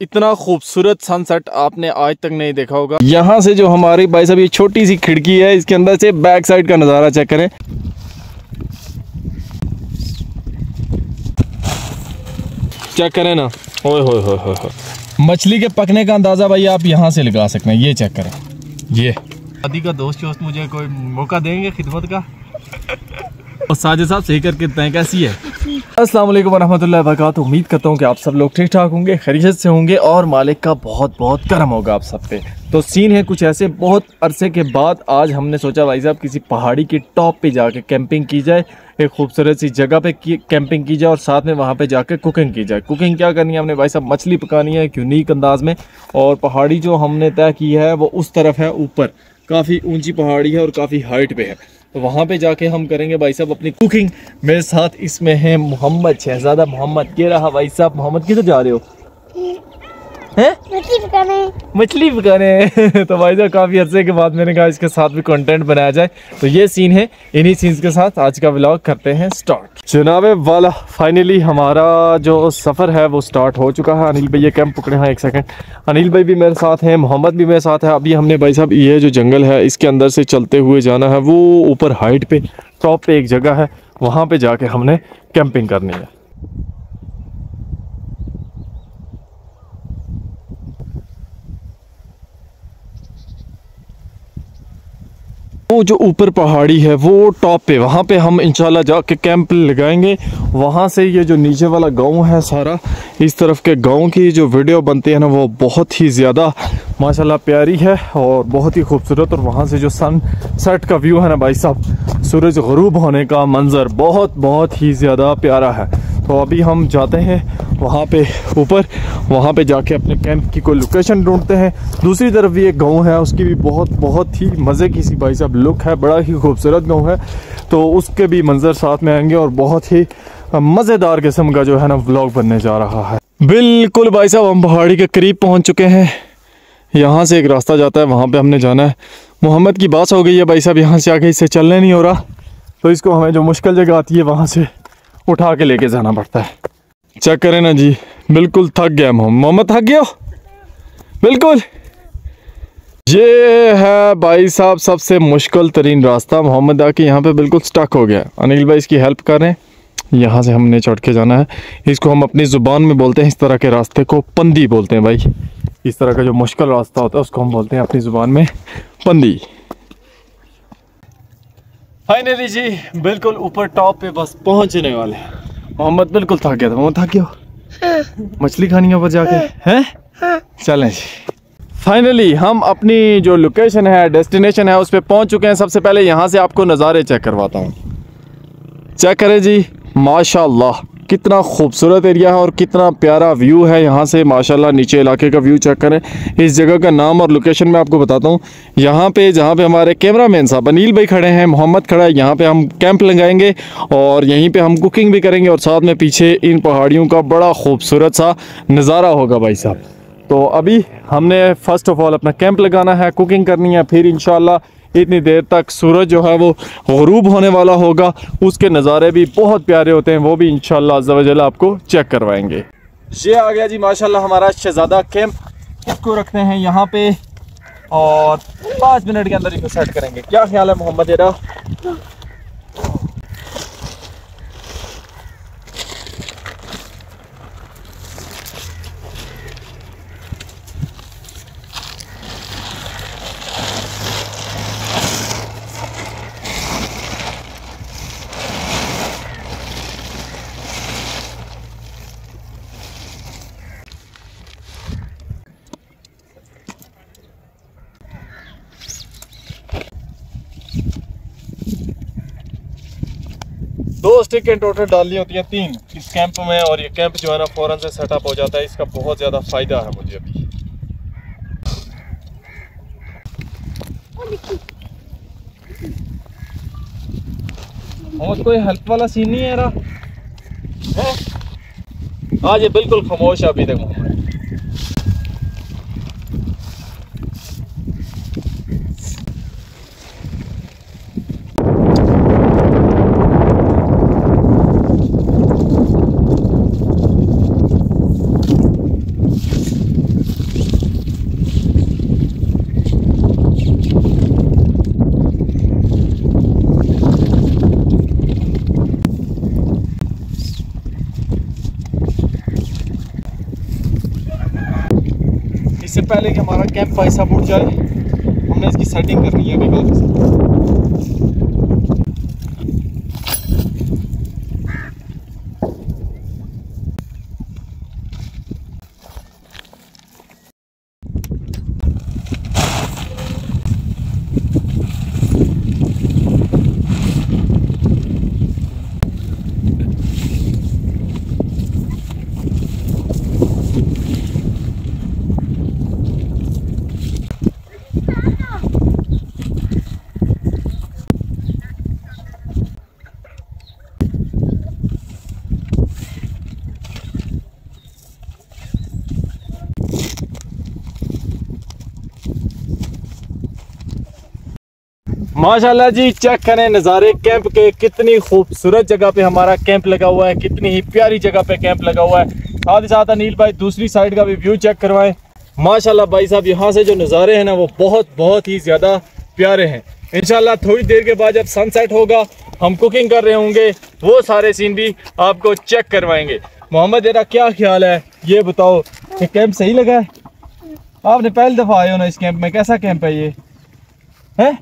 इतना खूबसूरत सनसेट आपने आज तक नहीं देखा होगा। यहाँ से जो हमारी भाई साहब ये छोटी सी खिड़की है इसके अंदर से बैक साइड का नज़ारा चेक करें। चेक करें ना। ओए होए होए होए होए मछली के पकने का अंदाज़ा भाई आप यहाँ से लगा सकते हैं। ये चेक करें। ये। शादी का दोस्त दोस्त मुझे कोई मौका देंगे खिदमत का? और साजिद साहब, सही करके बताएँ कैसी है? अस्सलाम वालेकुम वरहमतुल्लाहि वबरकातुहू। उम्मीद करता हूँ कि आप सब लोग ठीक ठाक होंगे, खैरियत से होंगे और मालिक का बहुत बहुत करम होगा आप सब पे। तो सीन है कुछ ऐसे, बहुत अरसे के बाद आज हमने सोचा, भाई साहब, किसी पहाड़ी के टॉप पे जाके कैंपिंग की जाए, एक खूबसूरत सी जगह पे कैंपिंग की जाए और साथ में वहाँ पे जाके कुकिंग की जाए। कुकिंग क्या करनी है? हमने भाई साहब, मछली पकानी है एक यूनिक अंदाज में और पहाड़ी जो हमने तय की है, वो उस तरफ़ है ऊपर। काफ़ी ऊँची पहाड़ी है और काफ़ी हाइट पे है। तो वहाँ पे जाके हम करेंगे भाई साहब अपनी कुकिंग मेरे साथ इसमें है मोहम्मद, शहजादा मोहम्मद। के रहा भाई साहब, मोहम्मद, किधर जा रहे हो? हैं? मछली पकाने मछली पकाने तो भाई साहब काफ़ी अरसे के बाद मैंने कहा इसके साथ भी कंटेंट बनाया जाए। तो ये सीन है। इन्हीं सीन्स के साथ आज का व्लॉग करते हैं स्टार्ट जनाब वाला। फाइनली हमारा जो सफ़र है वो स्टार्ट हो चुका है। अनिल भाई ये कैंप पकड़े। हैं एक सेकंड अनिल भाई भी मेरे साथ हैं मोहम्मद भी मेरे साथ है। अभी हमने भाई साहब ये जो जंगल है इसके अंदर से चलते हुए जाना है। वो ऊपर हाइट पे टॉप पे एक जगह है। वहाँ पे जाके हमने कैंपिंग करनी है। वो जो ऊपर पहाड़ी है, वो टॉप पे, वहाँ पे हम इंशाल्लाह जाके कैंप लगाएँगे। वहाँ से ये जो नीचे वाला गाँव है सारा, इस तरफ़ के गाँव की जो वीडियो बनती है ना, वो बहुत ही ज़्यादा, माशाल्लाह प्यारी है और बहुत ही खूबसूरत। और वहाँ से जो सन सेट का व्यू है ना भाई साहब, सूरज गरूब होने का मंज़र बहुत बहुत ही ज़्यादा प्यारा है। तो अभी हम जाते हैं वहाँ पे ऊपर, वहाँ पे जाके अपने कैंप की कोई लोकेशन ढूंढते हैं। दूसरी तरफ़ भी एक गाँव है, उसकी भी बहुत बहुत ही मज़े की सी भाई साहब लुक है, बड़ा ही खूबसूरत गाँव है। तो उसके भी मंज़र साथ में आएँगे और बहुत ही मज़ेदार किस्म का जो है ना व्लॉग बनने जा रहा है। बिल्कुल भाई साहब, हम पहाड़ी के करीब पहुँच चुके हैं। यहाँ से एक रास्ता जाता है, वहाँ पे हमने जाना है। मोहम्मद की बात हो गई है भाई साहब, यहाँ से आगे इससे चलने नहीं हो रहा। तो इसको हमें जो मुश्किल जगह आती है, वहाँ से उठा के लेके जाना पड़ता है। चेक करें ना जी। बिल्कुल थक गया मोहम्मद मोहम्मद, थक गया बिल्कुल। ये है भाई साहब सबसे मुश्किल तरीन रास्ता। मोहम्मद आके यहाँ पे बिल्कुल स्टक हो गया। अनिल भाई इसकी हेल्प कर रहे हैं। यहाँ से हमने चढ़ के जाना है। इसको हम अपनी ज़ुबान में बोलते हैं। इस तरह के रास्ते को पंदी बोलते हैं भाई। इस तरह का जो मुश्किल रास्ता होता है, उसको हम बोलते हैं अपनी ज़ुबान में पंदी। फाइनली जी, बिल्कुल ऊपर टॉप पे बस पहुँचने वाले मोहम्मद बिल्कुल थक गया था। थक गया मछली खानी है जाके? हैं? चलें जी। फाइनली हम अपनी जो लोकेशन है डेस्टिनेशन है, उस पर पहुँच चुके हैं। सबसे पहले यहाँ से आपको नज़ारे चेक करवाता हूँ। चेक करें जी। माशाल्लाह। कितना खूबसूरत एरिया है और कितना प्यारा व्यू है। यहाँ से माशाल्लाह नीचे इलाके का व्यू चेक करें। इस जगह का नाम और लोकेशन मैं आपको बताता हूँ। यहाँ पे, जहाँ पे हमारे कैमरा मैन साहब अनिल भाई खड़े हैं, मोहम्मद खड़ा है। यहाँ पे हम कैंप लगाएँगे और यहीं पे हम कुकिंग भी करेंगे और साथ में पीछे इन पहाड़ियों का बड़ा खूबसूरत सा नज़ारा होगा भाई साहब। तो अभी हमने फ़र्स्ट ऑफ़ ऑल अपना कैंप लगाना है कुकिंग करनी है, फिर इंशाल्लाह इतनी देर तक सूरज जो है वो गरूब होने वाला होगा। उसके नज़ारे भी बहुत प्यारे होते हैं, वो भी अज़्ज़ा आपको चेक करवाएँगे। ये आ गया जी, माशाल्लाह हमारा शहजादा कैंप इसको रखते हैं यहाँ पे और पाँच मिनट के अंदर इसको सेट करेंगे। क्या ख्याल है मोहम्मद तेरा स्टिक इन टोटल डालनी होती हैं तीन। इस कैंप में और ये कैंप जो है ना फ़ौरन से सेटअप हो जाता है। इसका बहुत ज़्यादा फ़ायदा है मुझे अभी। और कोई हेल्प वाला सीन नहीं है रहा? आज ये बिल्कुल खामोश है अभी तक पहले कि हमारा कैंप पैसा बुट जाए हमने इसकी सेटिंग करनी है अभी माशाल्लाह जी चेक करें नज़ारे कैंप के कितनी खूबसूरत जगह पे हमारा कैंप लगा हुआ है, कितनी ही प्यारी जगह पे कैंप लगा हुआ है। साथ ही साथ अनिल भाई, दूसरी साइड का भी व्यू चेक करवाएँ। माशाल्लाह भाई साहब, यहाँ से जो नज़ारे हैं ना, वो बहुत बहुत ही ज़्यादा प्यारे हैं। इंशाल्लाह थोड़ी देर के बाद जब सनसेट होगा, हम कुकिंग कर रहे होंगे, वो सारे सीन भी आपको चेक करवाएँगे। मोहम्मद तेरा क्या ख्याल है? ये बताओ कि कैंप सही लगा है? आपने पहली दफ़ा आए हो ना इस कैंप में? कैसा कैंप है ये? है?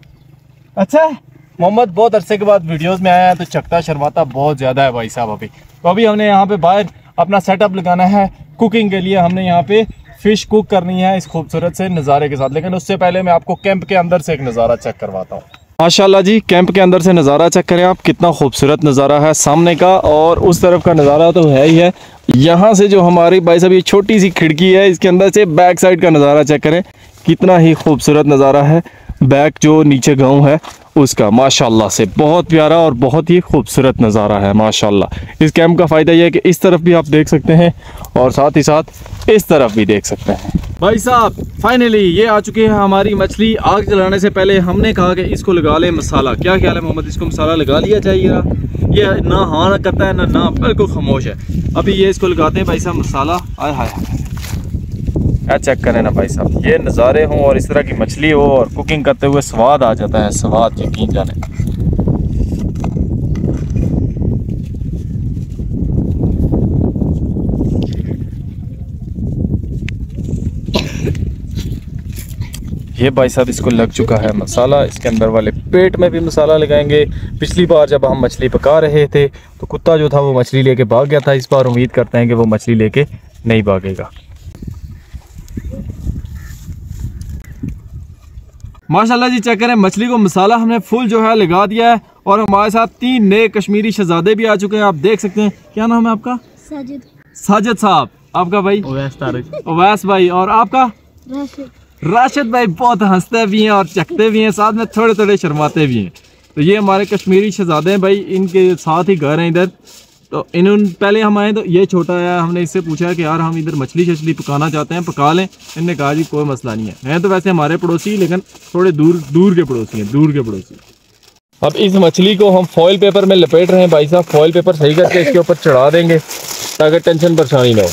अच्छा? है मोहम्मद, बहुत अरसे के बाद वीडियोस में आया है तो चकता शर्माता बहुत ज़्यादा है भाई साहब अभी। तो अभी हमने यहाँ पे बाहर अपना सेटअप लगाना है कुकिंग के लिए हमने यहाँ पे फ़िश कुक करनी है इस खूबसूरत से नज़ारे के साथ। लेकिन उससे पहले मैं आपको कैंप के अंदर से एक नज़ारा चेक करवाता हूँ। माशाल्लाह जी, कैंप के अंदर से नज़ारा चेक करें आप, कितना खूबसूरत नज़ारा है सामने का और उस तरफ़ का नज़ारा तो है ही है। यहाँ से जो हमारी, भाई साहब, ये छोटी सी खिड़की है, इसके अंदर से बैक साइड का नज़ारा चेक करें, कितना ही खूबसूरत नज़ारा है, बैक जो नीचे गाँव है उसका, माशाल्लाह से बहुत प्यारा और बहुत ही खूबसूरत नज़ारा है, माशाल्लाह। इस कैंप का फ़ायदा यह है कि इस तरफ़ भी आप देख सकते हैं और साथ ही साथ इस तरफ़ भी देख सकते हैं। भाई साहब फाइनली ये आ चुकी है हमारी मछली। आग जलाने से पहले हमने कहा कि इसको लगा ले मसाला। क्या ख्याल है मोहम्मद, इसको मसाला लगा लिया चाहिए ये? ना हाँ करता है, ना ना, बिल्कुल खामोश है। अभी ये इसको लगाते हैं भाई साहब, मसाला। आय हाय क्या चेक करें ना भाई साहब। ये नज़ारे हों और इस तरह की मछली हो और कुकिंग करते हुए स्वाद आ जाता है, स्वाद यकीन जाने। ये भाई साहब इसको लग चुका है मसाला। इसके अंदर वाले पेट में भी मसाला लगाएँगे। पिछली बार जब हम मछली पका रहे थे तो कुत्ता जो था वो मछली लेके भाग गया था। इस बार उम्मीद करते हैं कि वो मछली लेके नहीं भागेगा। माशाल्लाह जी चेक करें मछली को मसाला हमने फुल जो है लगा दिया है और हमारे साथ तीन नए कश्मीरी शहजादे भी आ चुके हैं। आप देख सकते हैं क्या नाम है आपका? साजिद। साजिद साहब। आपका भाई? ओवैस भाई और आपका? राशिद। राशिद भाई बहुत हँसते भी हैं और चकते भी हैं साथ में थोड़े थोड़े शर्माते भी हैं। तो ये हमारे कश्मीरी शहजादे हैं भाई इनके साथ ही घर हैं इधर। तो इन पहले हम आए तो ये छोटा आया हमने इससे पूछा कि यार हम इधर मछली शछली पकाना चाहते हैं, पका लें। इनने कहा जी, कोई मसला नहीं है। हैं तो वैसे हमारे पड़ोसी, लेकिन थोड़े दूर दूर के पड़ोसी हैं, दूर के पड़ोसी। अब इस मछली को हम फॉइल पेपर में लपेट रहे हैं, भाई साहब। फॉइल पेपर सही करके इसके ऊपर चढ़ा देंगे, ताकि टेंशन परेशानी ना हो।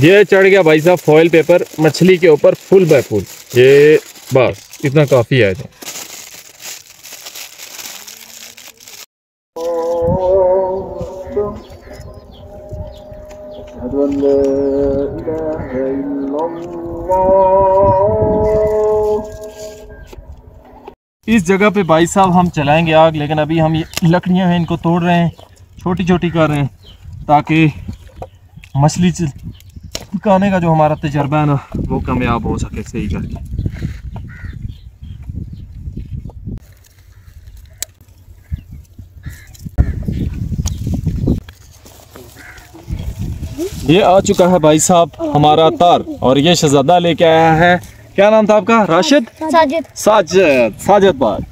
ये चढ़ गया भाई साहब फॉइल पेपर मछली के ऊपर फुल बाय फुल। ये बस, इतना काफ़ी है इस जगह पे भाई साहब हम चलाएँगे आग, लेकिन अभी हम ये लकड़ियाँ हैं, इनको तोड़ रहे हैं छोटी छोटी कर रहे हैं, ताकि मछली पकाने का जो हमारा तजर्बा है ना वो कामयाब हो सके सही करके। ये आ चुका है भाई साहब हमारा तार और ये शहजादा लेके आया है। क्या नाम था आपका? राशिद? साजिद। साजिद साजिद भाई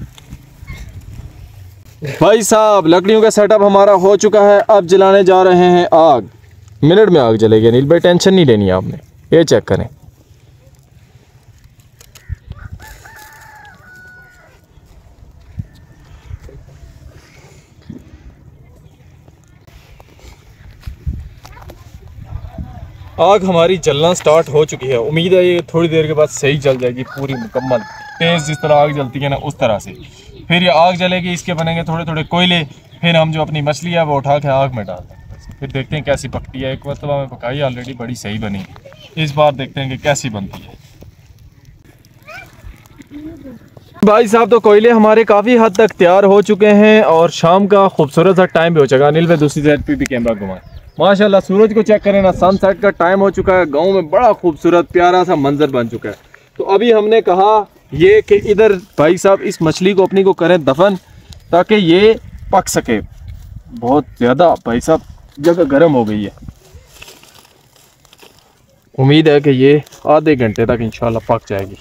भाई साहब लकड़ियों का सेटअप हमारा हो चुका है अब जलाने जा रहे हैं आग। मिनट में आग जलेगी, अनिल भाई, टेंशन नहीं लेनी आपने। ये चेक करें। आग हमारी जलना स्टार्ट हो चुकी है। उम्मीद है ये थोड़ी देर के बाद सही जल जाएगी, पूरी मुकम्मल। तेज़ जिस तरह आग जलती है ना, उस तरह से। फिर ये आग जलेगी, इसके बनेंगे थोड़े थोड़े कोयले। फिर हम जो अपनी मछली है, वो उठा के आग में डाल दें फिर देखते हैं कैसी पकती है। एक मरतबा में पकाई ऑलरेडी बड़ी सही बनी। इस बार देखते हैं कि कैसी बनती है। भाई साहब तो कोयले हमारे काफ़ी हद तक तैयार हो चुके हैं और शाम का खूबसूरत सा टाइम भी हो चुका अनिल में दूसरी साइड पे भी कैमरा घुमाए। माशाल्लाह, सूरज को चेक करें ना सनसेट का टाइम हो चुका है। गाँव में बड़ा खूबसूरत, प्यारा सा मंजर बन चुका है। तो अभी हमने कहा ये कि इधर भाई साहब, इस मछली को अपनी को करें दफन, ताकि ये पक सके। बहुत ज़्यादा भाई साहब जगह गर्म हो गई है। उम्मीद है कि ये आधे घंटे तक इंशाल्लाह पक जाएगी।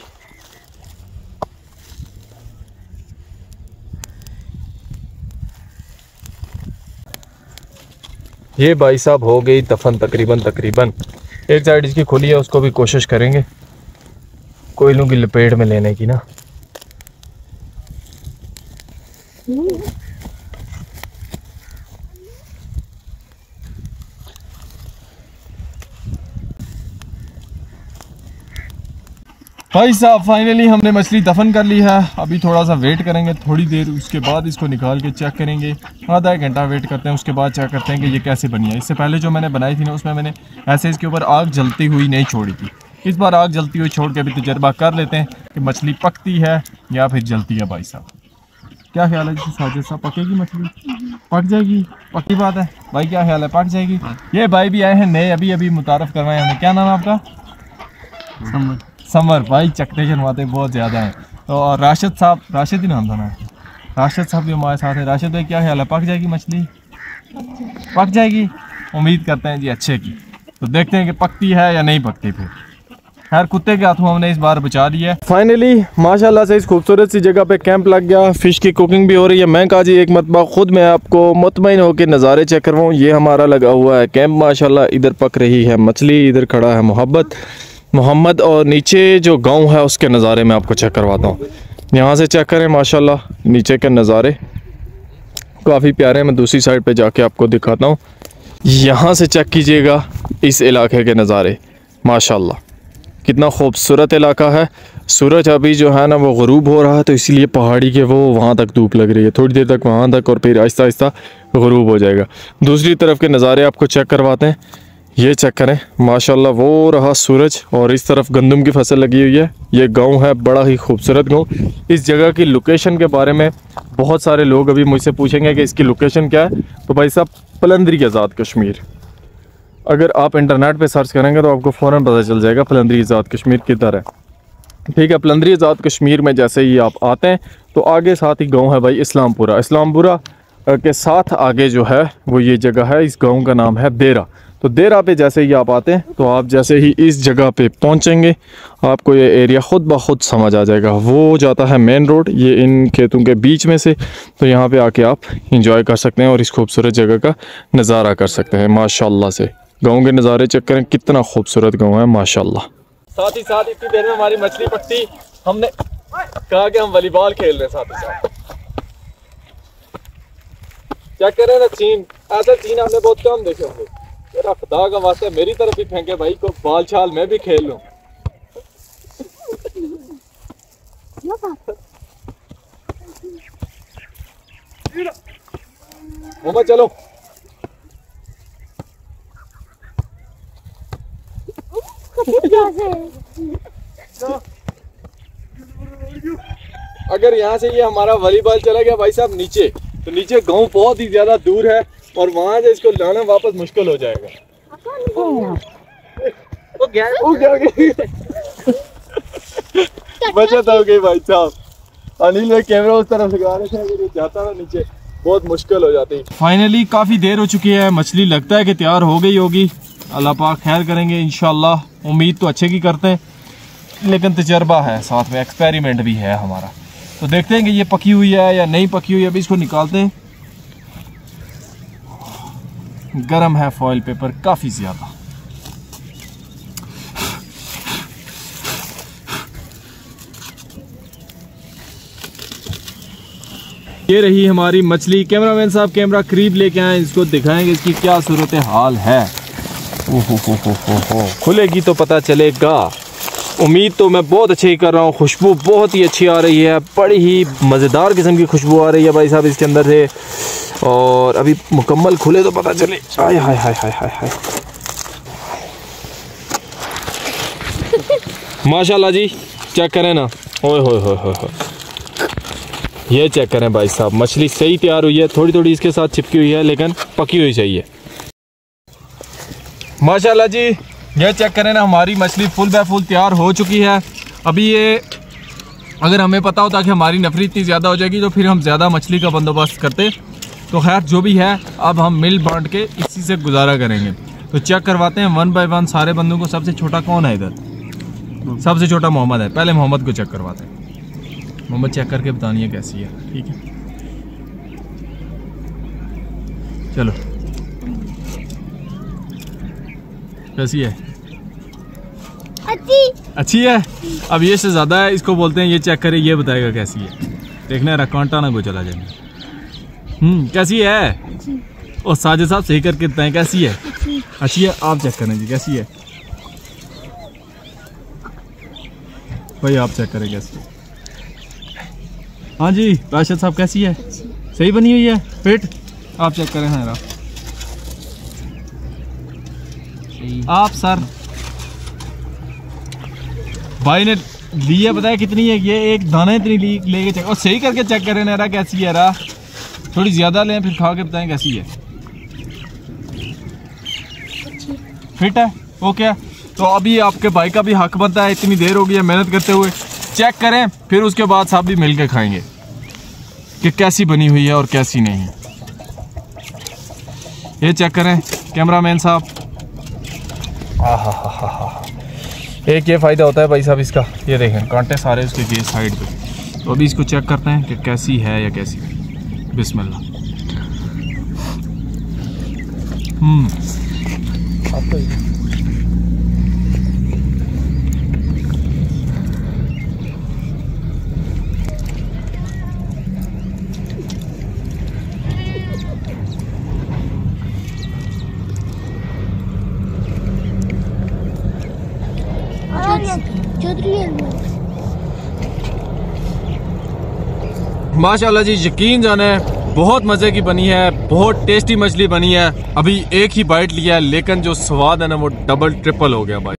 ये भाई साहब हो गई दफन तकरीबन तकरीबन। एक साइड इसकी खुली है, उसको भी कोशिश करेंगे। कोयलों की लपेट में लेने की ना। भाई साहब फाइनली हमने मछली दफन कर ली है। अभी थोड़ा सा वेट करेंगे, थोड़ी देर, उसके बाद इसको निकाल के चेक करेंगे। आधा एक घंटा वेट करते हैं, उसके बाद चेक करते हैं कि ये कैसे बनी है। इससे पहले जो मैंने बनाई थी ना, उसमें मैंने ऐसे इसके ऊपर आग जलती हुई नहीं छोड़ी थी। इस बार आग जलती हुई छोड़ के अभी तजर्बा कर लेते हैं कि मछली पकती है या फिर जलती है भाई साहब। क्या ख्याल है साजिद साहब, पकेगी मछली? पक जाएगी पक्की बात है। भाई क्या ख्याल है, पक जाएगी? ये भाई भी आए हैं नए अभी अभी मुतारफ़ करवाए हमने क्या नाम है आपका? समर, भाई चकते शर्माते बहुत ज़्यादा हैं। तो और राशिद साहब, राशिद ही नाम था ना? राशिद साहब भी हमारे साथ है। राशिद भाई, क्या ख्याल है? पक जाएगी मछली? पक जाएगी? उम्मीद करते हैं जी अच्छे की। तो देखते हैं कि पकती है या नहीं पकती फिर। खैर, कुत्ते के हाथों हमने इस बार बचा लिया। फाइनली माशाल्लाह से इस खूबसूरत सी जगह पे कैंप लग गया। फ़िश की कुकिंग भी हो रही है। मैं कहा जी एक मरतबा खुद मैं आपको मुतमिन होकर नज़ारे चेक करवाऊँ। ये हमारा लगा हुआ है कैंप माशाल्लाह, इधर पक रही है मछली, इधर खड़ा है मोहब्बत। मोहम्मद और नीचे जो गाँव है उसके नज़ारे मैं आपको चेक करवाता हूँ। यहाँ से चेक करें, माशाल्लाह, नीचे के नज़ारे। काफ़ी प्यारे मैं दूसरी साइड पे जाके आपको दिखाता हूँ। यहाँ से चेक कीजिएगा इस इलाके के नज़ारे, माशाल्लाह। कितना खूबसूरत इलाका है। सूरज अभी जो है ना, वो गरूब हो रहा है तो इसीलिए पहाड़ी के वो वहाँ तक धूप लग रही है। थोड़ी देर तक वहाँ तक और फिर आहिस्ता आहिस्ता गरूब हो जाएगा। दूसरी तरफ़ के नज़ारे आपको चेक करवाते हैं। ये चेक करें माशाल्लाह वो रहा सूरज और इस तरफ़ गंदम की फ़सल लगी हुई है। ये गाँव है, बड़ा ही खूबसूरत गाँव। इस जगह की लोकेशन के बारे में बहुत सारे लोग अभी मुझसे पूछेंगे कि इसकी लोकेशन क्या है। तो भाई साहब, पलंदरी आज़ाद कश्मीर। अगर आप इंटरनेट पे सर्च करेंगे तो आपको फ़ौर पता चल जाएगा पलंदरी आज़ाद कश्मीर किधर है। ठीक है, पलंदरी आज़ाद कश्मीर में जैसे ही आप आते हैं तो आगे साथ ही गाँव है भाई इस्लामपुरा। इस्लामपुरा के साथ आगे जो है, वो ये जगह है, इस गाँव का नाम है देरा तो देरा पे जैसे ही आप आते हैं तो आप जैसे ही इस जगह पे पहुँचेंगे, आपको ये एरिया ख़ुद ब खुद समझ आ जाएगा। वो जाता है मेन रोड ये इन खेतों के बीच में से तो यहाँ पे आके आप इंजॉय कर सकते हैं और इस खूबसूरत जगह का नज़ारा कर सकते हैं, माशाल्लाह से। गाँव के नज़ारे चेक करें, कितना खूबसूरत गाँव है, माशाल्लाह। साथ ही साथ इतनी देर में हमारी मछली पट्टी, हमने कहा कि हम वॉलीबॉल खेल रहे साथ ही साथ। चेक करें ना चीन, ऐसे चीन हमने बहुत कम देखे होंगे। तेरा खुदा का वास्ते मेरी तरफ़ भी फेंके भाई को बाल छाल मैं भी खेल लूँ। मोहम्मद चलो। अगर यहाँ से ये हमारा वॉलीबॉल चला गया भाई साहब, नीचे। तो नीचे गाँव बहुत ही ज़्यादा दूर है और वहाँ से इसको लाना वापस मुश्किल हो जाएगा। बचत हो गई भाई साहब। अनिल भाई कैमरा उस तरफ़ लगा रहे थे अगर ये जाता ना नीचे बहुत मुश्किल हो जाती। फाइनली काफ़ी देर हो चुकी है। मछली लगता है कि तैयार हो गई होगी। अल्लाह पाक खैर करेंगे इनशाला उम्मीद तो अच्छे की करते हैं लेकिन तजर्बा है साथ में एक्सपेरिमेंट भी है हमारा। तो देखते हैं कि ये पकी हुई है या नहीं पकी हुई है। अभी इसको निकालते हैं। गर्म है फॉइल पेपर काफ़ी ज़्यादा। ये रही हमारी मछली। कैमरामैन साहब कैमरा करीब लेके आए, इसको दिखाएँगे इसकी क्या सूरत हाल है। ओहो हो हो हो हो। खुलेगी तो पता चलेगा। उम्मीद तो मैं बहुत अच्छी ही कर रहा हूँ। खुशबू बहुत ही अच्छी आ रही है। बड़ी ही मज़ेदार किस्म की खुशबू आ रही है भाई साहब इसके अंदर से। और अभी मुकम्मल खुले तो पता चले। हाय हाय हाय हाय हाय हाय माशाल्लाह जी चेक करें ना। ओए होए होए होए होए। ये चेक करें भाई साहब। मछली सही तैयार हुई है। थोड़ी थोड़ी इसके साथ चिपकी हुई है लेकिन पकी हुई चाहिए। माशाल्लाह जी ये चेक करें ना, हमारी मछली फुल बाय फुल तैयार हो चुकी है। अभी ये, अगर हमें पता होता कि हमारी नफरी इतनी ज़्यादा हो जाएगी तो फिर हम ज़्यादा मछली का बंदोबस्त करते। तो खैर, जो भी है, अब हम मिल बांट के इसी से गुजारा करेंगे। तो चेक करवाते हैं, वन बाय वन सारे बंदों को, सबसे छोटा कौन है इधर? सबसे छोटा मोहम्मद है। पहले मोहम्मद को चेक करवाते हैं। मोहम्मद चेक करके बतानी है कैसी है। ठीक है। चलो। कैसी है? अच्छी। अच्छी है? अब ये से ज़्यादा है इसको बोलते हैं ये चेक करे ये बताएगा कैसी है। देखना रहा कांटा ना को चला जाएगा हम्म कैसी है? और साजिद साहब सही करके बताएँ कैसी है? अच्छी। अच्छी है आप चेक करें जी कैसी है? भाई आप चेक करें कैसी है। हाँ जी राशिद साहब कैसी है? सही बनी हुई है फिट आप चेक करें हाँ आप, सर। भाई ने ली है बताया कितनी है? ये एक दाना इतनी ली लेके चेक और सही करके चेक करें ना कैसी है, रा? थोड़ी ज़्यादा लें, फिर खा के बताएँ कैसी है। फिट है? ओके है तो अभी आपके भाई का भी हक बनता है, इतनी देर हो गई है मेहनत करते हुए। चेक करें, फिर उसके बाद साहब भी मिल के खाएँगे कि कैसी बनी हुई है और कैसी नहीं ये चेक करें कैमरामैन साहब। एक ये फ़ायदा होता है भाई साहब इसका। ये देखें, कांटे सारे उसके गए साइड पे। तो अभी इसको चेक करते हैं कि कैसी है या कैसी बिस्मिल्लाह। हम्म। माशाल्लाह जी, यकीन जाने, बहुत मज़े की बनी है, बहुत टेस्टी मछली बनी है। अभी एक ही बाइट लिया है, लेकिन जो स्वाद है ना, वो डबल ट्रिपल हो गया भाई।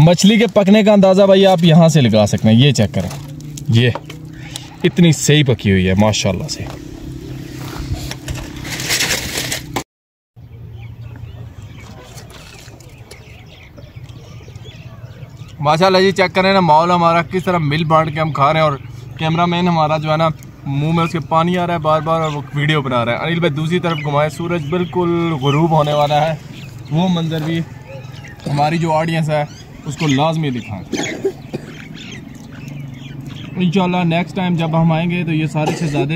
मछली के पकने का अंदाज़ा भाई आप यहाँ से लगा सकते हैं, ये चेक करें। ये, इतनी सही पकी हुई है, माशाल्लाह से। माशाल्लाह जी चेक करें ना, माहौल हमारा किस तरह मिल बांट के हम खा रहे हैं, और कैमरामैन हमारा जो है ना, मुँह में उसके पानी आ रहा है बार बार और वो वीडियो बना रहा है। अनिल भाई दूसरी तरफ़ घुमाए, सूरज बिल्कुल गरूब होने वाला है। वो मंजर भी हमारी जो ऑडियंस है, उसको लाजमी दिखाएँ। इंशाल्लाह नेक्स्ट टाइम जब हम आएँगे तो ये सारे से ज़्यादा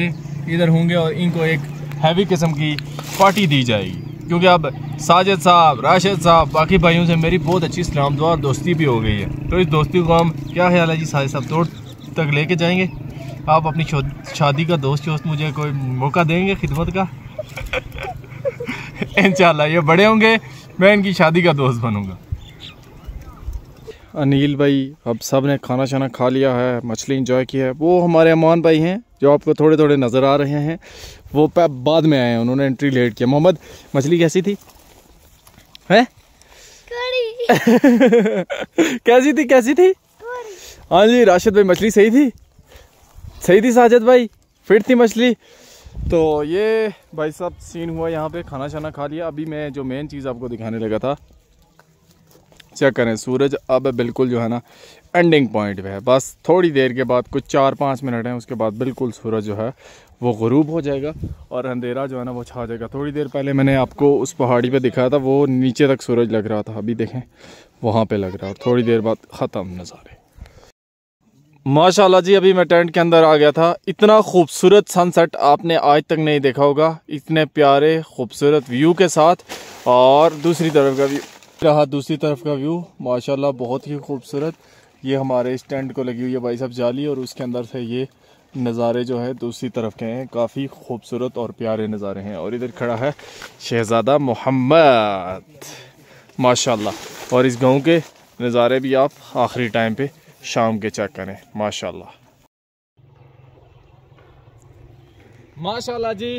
इधर होंगे और इनको एक हैवी किस्म की पार्टी दी जाएगी। क्योंकि अब साजिद साहब, राशिद साहब, बाकी भाइयों से मेरी बहुत अच्छी इस्लाम दुआ दोस्ती भी हो गई है। तो इस दोस्ती को हम, क्या ख्याल है जी साजिद साहब, तोड़ तक लेके जाएँगे। आप अपनी शादी का दोस्त दोस्त मुझे कोई मौका देंगे खिदमत का? इंशाल्लाह ये बड़े होंगे मैं इनकी शादी का दोस्त बनूँगा। अनिल भाई अब सबने खाना शाना खा लिया है मछली इंजॉय की है। वो हमारे अमान भाई हैं जो आपको थोड़े थोड़े नज़र आ रहे हैं। वो बाद में आए हैं उन्होंने एंट्री लेट किया। मोहम्मद मछली कैसी थी? है? कैसी थी कैसी थी? हाँ जी, राशिद भाई मछली सही थी? सही थी साजिद भाई, फिट थी मछली। तो ये भाई साहब सीन हुआ यहाँ पे खाना शाना खा लिया। अभी मैं जो मेन चीज़ आपको दिखाने लगा था चेक करें, सूरज अब बिल्कुल जो है ना एंडिंग पॉइंट पे है। बस थोड़ी देर के बाद, कुछ चार पाँच मिनट हैं, उसके बाद बिल्कुल सूरज जो है, वो गरूब हो जाएगा और अंधेरा जो है ना, वो छा जाएगा। थोड़ी देर पहले मैंने आपको उस पहाड़ी पे दिखाया था, वो नीचे तक सूरज लग रहा था। अभी देखें, वहाँ पे लग रहा है और थोड़ी देर बाद ख़त्म नज़ारे। माशाल्लाह जी, अभी मैं टेंट के अंदर आ गया था। इतना खूबसूरत सनसेट आपने आज तक नहीं देखा होगा। इतने प्यारे, खूबसूरत व्यू के साथ और दूसरी तरफ़ का व्यू रहा दूसरी तरफ़ का व्यू माशाल्लाह बहुत ही खूबसूरत। ये हमारे इस टेंट को लगी हुई है भाई साहब जाली और उसके अंदर से ये नज़ारे जो है दूसरी तरफ़ के हैं। काफ़ी खूबसूरत और प्यारे नज़ारे हैं और इधर खड़ा है शहज़ादा मोहम्मद, माशाल्लाह। और इस गाँव के नज़ारे भी आप आखिरी टाइम पे शाम के चेक करें माशाल्लाह माशाल्लाह जी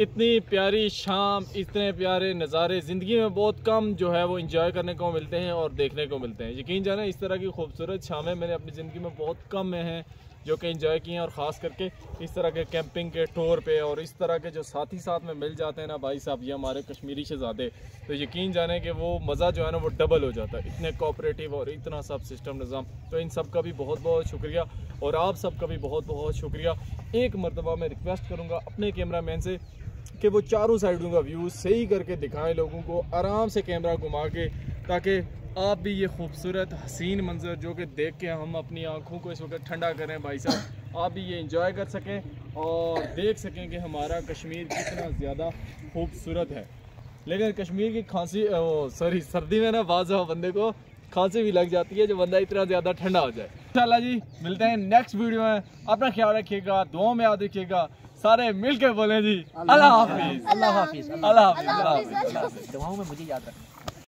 इतनी प्यारी शाम इतने प्यारे नज़ारे ज़िंदगी में बहुत कम जो है वो इंजॉय करने को मिलते हैं और देखने को मिलते हैं यकीन जाना इस तरह की खूबसूरत शामें मैंने अपनी ज़िंदगी में बहुत कम में हैं जो कि इंजॉय किए हैं और ख़ास करके इस तरह के कैंपिंग के टूर पे और इस तरह के जो साथी साथ में मिल जाते हैं ना भाई साहब, ये हमारे कश्मीरी शहजादे। तो यकीन जाने कि वो मज़ा जो है ना वो डबल हो जाता है। इतने कोऑपरेटिव और इतना सब सिस्टम निज़ाम। तो इन सब का भी बहुत बहुत शुक्रिया। और आप सब का भी बहुत बहुत शुक्रिया। एक मरतबा मैं रिक्वेस्ट करूँगा अपने कैमरा मैन से कि वो चारों साइडों का व्यू सही करके दिखाएँ लोगों को, आराम से कैमरा घुमा के, ताकि आप भी ये खूबसूरत हसीन मंजर जो कि देख के हम अपनी आँखों को इस वक्त ठंडा करें भाई साहब। आप भी ये इंजॉय कर सकें और देख सकें कि हमारा कश्मीर कितना ज़्यादा खूबसूरत है। लेकिन कश्मीर की खांसी सॉरी सर्दी में ना बाज बंदे को खांसी भी लग जाती है जो बंदा इतना ज़्यादा ठंडा हो जाए। चला जी मिलते हैं नेक्स्ट वीडियो में। अपना ख्याल रखिएगा दुआओं में याद रखिएगा। सारे मिल के बोले जी अल्लाह हाफिज। अल्लाह हाफिज अल्लाह हाफिज। दवाओं में मुझे याद रखना।